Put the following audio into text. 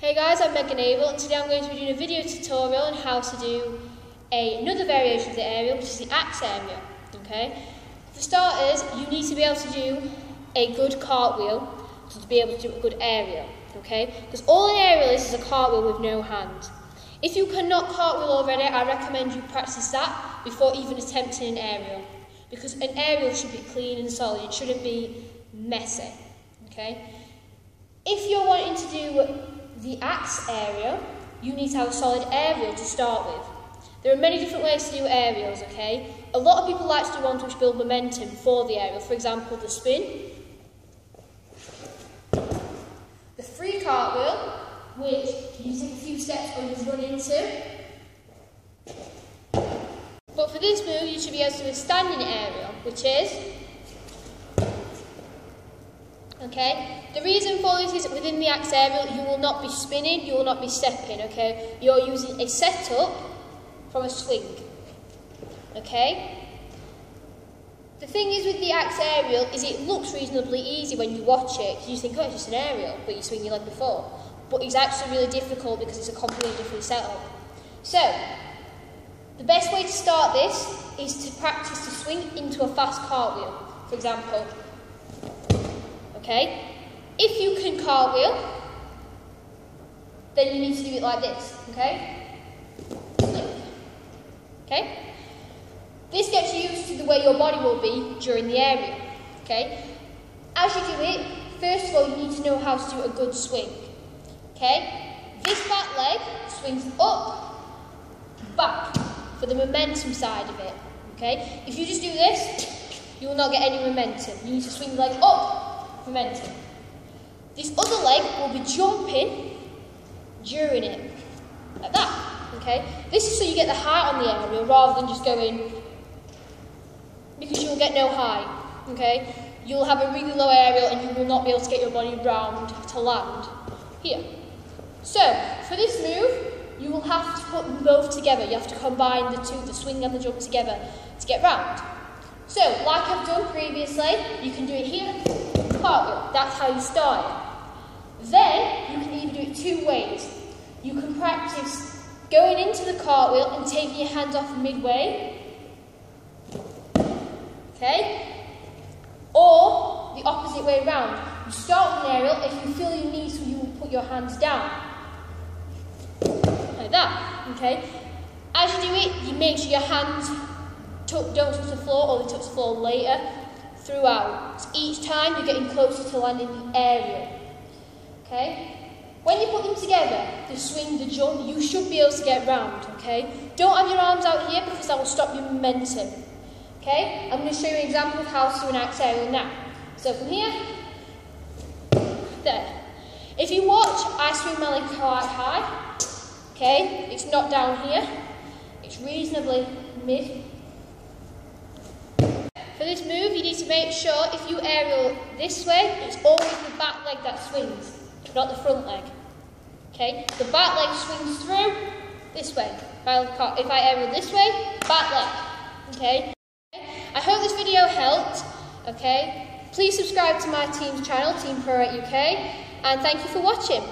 Hey guys, I'm Megan Abel and today I'm going to be doing a video tutorial on how to do a, another variation of the aerial, which is the axe aerial. Okay. For starters, you need to be able to do a good cartwheel to be able to do a good aerial. Okay. Because all an aerial is is a cartwheel with no hand. If you cannot cartwheel already, I recommend you practice that before even attempting an aerial. Because an aerial should be clean and solid. It shouldn't be messy. Okay. If you're wanting to do the axe aerial, you need to have a solid aerial to start with. There are many different ways to do aerials, okay? A lot of people like to do ones which build momentum for the aerial. For example, the spin. The free cartwheel, which you take a few steps or you run into. But for this move, you should be able to do a standing aerial, which is Okay? The reason for this is within the axe aerial, you will not be spinning, you will not be stepping, okay? You're using a setup from a swing. Okay? The thing is with the axe aerial is it looks reasonably easy when you watch it. You think, oh, it's just an aerial, but you swing your leg before. But it's actually really difficult because it's a completely different setup. So, the best way to start this is to practice to swing into a fast cartwheel. For example, Okay? If you can cartwheel, then you need to do it like this, okay? Okay? This gets you used to the way your body will be during the aerial, okay? As you do it, first of all, you need to know how to do a good swing, okay? This back leg swings up, back, for the momentum side of it, okay? If you just do this, you will not get any momentum. You need to swing the leg up, momentum. This other leg will be jumping during it, like that, okay? This is so you get the height on the aerial rather than just going, because you'll get no height, okay? You'll have a really low aerial and you will not be able to get your body round to land here. So, for this move, you will have to put them both together. You have to combine the two, the swing and the jump together to get round. So, like I've done previously, you can do it here cartwheel. That's how you start it. Then you can either do it two ways. You can practice going into the cartwheel and taking your hands off midway. Okay? Or the opposite way around. You start with an aerial, if you feel you need to, you will put your hands down. Like that. Okay? As you do it, you make sure your hands don't touch the floor or they touch the floor later throughout. Each time you're getting closer to landing the aerial. Okay? When you put them together, the swing, the jump, you should be able to get round, okay? Don't have your arms out here because that will stop your momentum. Okay? I'm going to show you an example of how to do an axe aerial now. So from here, there. If you watch, I swing my leg quite high. Okay? It's not down here. It's reasonably mid for this move, you need to make sure if you aerial this way, it's always the back leg that swings, not the front leg. Okay, the back leg swings through this way. If I, aerial this way, back leg. Okay. I hope this video helped. Okay. Please subscribe to my team's channel, Team ProRank UK, and thank you for watching.